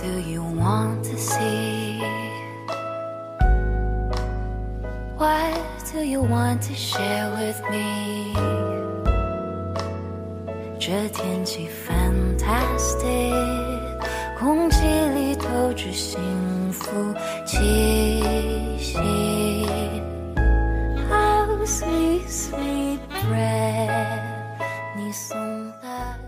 do you want to see? What do you want to share with me? 这天气 fantastic，空气里透着幸福气息。How sweet, sweet breath，你送的。